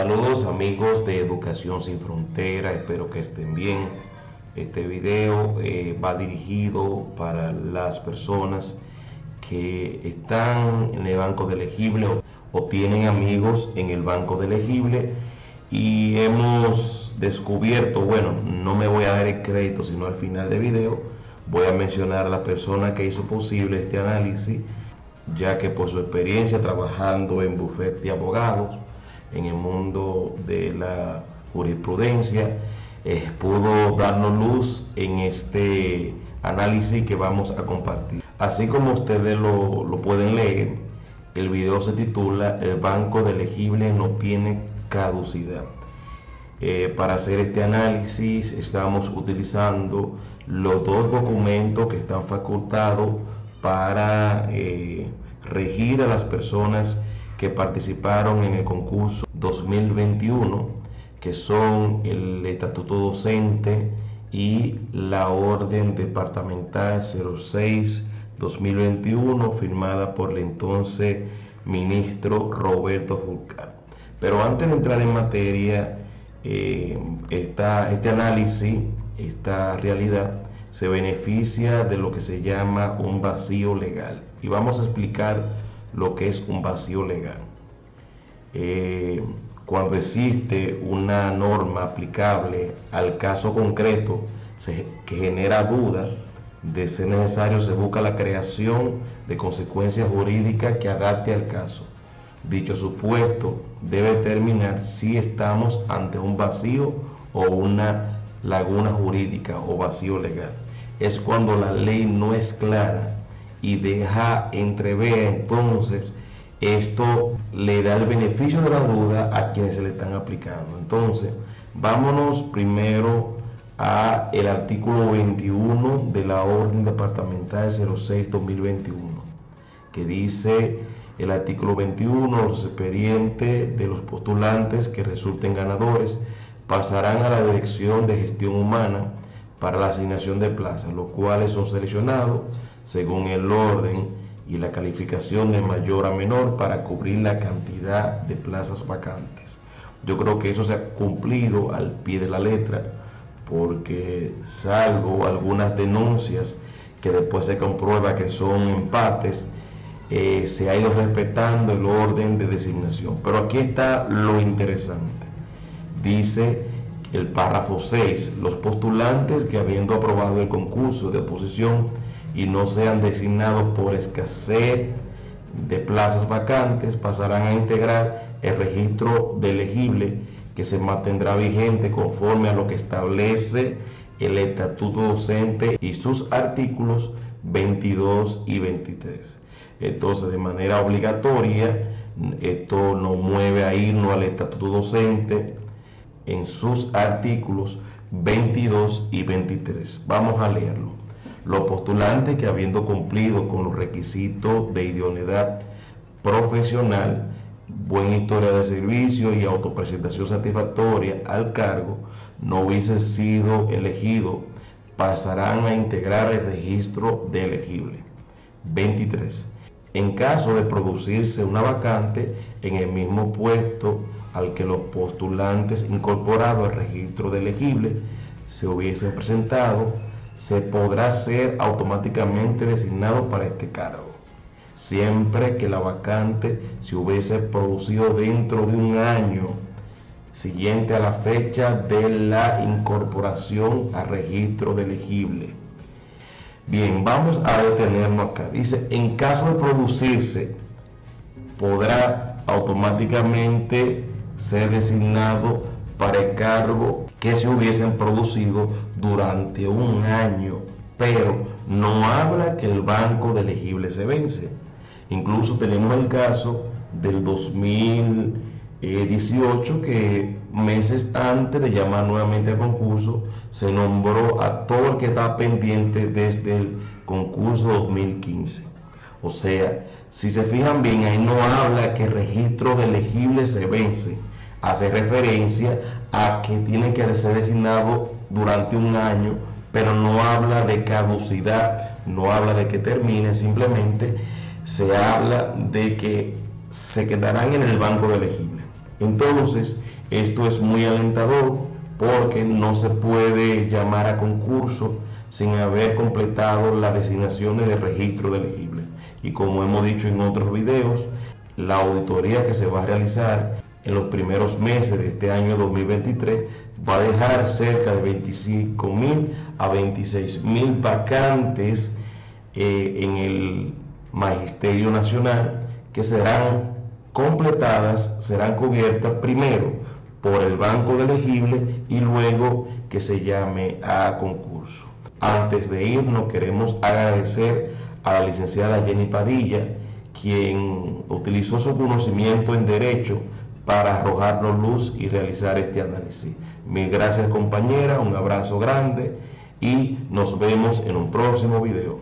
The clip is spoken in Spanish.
Saludos amigos de Educación Sin Frontera, espero que estén bien. Este video eh, va dirigido para las personas que están en el banco de elegible o, tienen amigos en el banco de elegible y hemos descubierto, bueno, no me voy a dar el crédito sino al final del video, voy a mencionar a la persona que hizo posible este análisis, ya que por su experiencia trabajando en bufete de abogados, en el mundo de la jurisprudencia, eh, pudo darnos luz en este análisis que vamos a compartir. Así como ustedes lo, pueden leer, el video se titula El banco de elegible no tiene caducidad. Eh, para hacer este análisis estamos utilizando los dos documentos que están facultados para eh, regir a las personas que participaron en el concurso 2021, que son el Estatuto Docente y la Orden Departamental 06-2021, firmada por el entonces ministro Roberto Fulcar. Pero antes de entrar en materia, eh, este análisis, esta realidad, se beneficia de lo que se llama un vacío legal. Y vamos a explicar lo que es un vacío legal. Eh, cuando existe una norma aplicable al caso concreto que genera duda, de ser necesario se busca la creación de consecuencias jurídicas que adapte al caso. Dicho supuesto debe determinar si estamos ante un vacío o una laguna jurídica o vacío legal. Es cuando la ley no es clara y deja entrever entonces esto le da el beneficio de la duda a quienes se le están aplicando. Entonces, vámonos primero a el artículo 21 de la Orden Departamental 06-2021, que dice el artículo 21, los expedientes de los postulantes que resulten ganadores pasarán a la Dirección de Gestión Humana para la asignación de plazas, los cuales son seleccionados según el orden y la calificación de mayor a menor para cubrir la cantidad de plazas vacantes. Yo creo que eso se ha cumplido al pie de la letra porque salvo algunas denuncias que después se comprueba que son empates, eh, se ha ido respetando el orden de designación. Pero aquí está lo interesante. Dice el párrafo 6, los postulantes que habiendo aprobado el concurso de oposición y no sean designados por escasez de plazas vacantes pasarán a integrar el registro de elegible que se mantendrá vigente conforme a lo que establece el estatuto docente y sus artículos 22 y 23. Entonces, de manera obligatoria, esto nos mueve a irnos al estatuto docente en sus artículos 22 y 23. Vamos a leerlo. Los postulantes que habiendo cumplido con los requisitos de idoneidad profesional, buena historia de servicio y autopresentación satisfactoria al cargo, no hubiesen sido elegidos, pasarán a integrar el registro de elegible. 23. En caso de producirse una vacante en el mismo puesto al que los postulantes incorporados al registro de elegible se hubiesen presentado, se podrá ser automáticamente designado para este cargo, siempre que la vacante se hubiese producido dentro de un año siguiente a la fecha de la incorporación al registro de elegible. Bien, vamos a detenernos acá. Dice, en caso de producirse, podrá automáticamente ser designado para el cargo que se hubiesen producido durante un año, pero no habla que el banco de elegible se vence. Incluso tenemos el caso del 2018 que meses antes de llamar nuevamente al concurso se nombró a todo el que está pendiente desde el concurso 2015. O sea, si se fijan bien, ahí no habla que el registro de elegible se vence hace referencia a que tiene que ser designado durante un año, pero no habla de caducidad, no habla de que termine, simplemente se habla de que se quedarán en el banco de elegible. Entonces, esto es muy alentador porque no se puede llamar a concurso sin haber completado las designaciones de registro de elegibles. Y como hemos dicho en otros videos, la auditoría que se va a realizar en los primeros meses de este año 2023 va a dejar cerca de 25 mil a 26 mil vacantes eh, en el Magisterio Nacional que serán completadas, serán cubiertas primero por el banco de elegibles y luego que se llame a concurso. Antes de irnos queremos agradecer a la licenciada Jenny Padilla, quien utilizó su conocimiento en derecho para arrojarnos luz y realizar este análisis. Mil gracias compañera, un abrazo grande y nos vemos en un próximo video.